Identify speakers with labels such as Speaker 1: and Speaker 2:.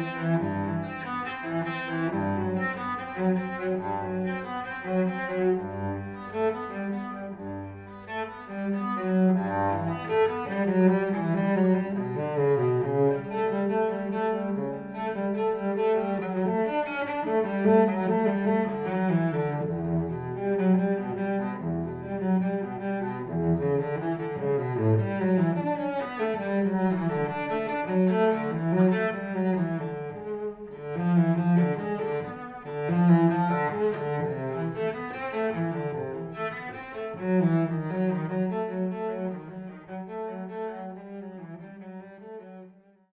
Speaker 1: thank mm -hmm. you Música uhum.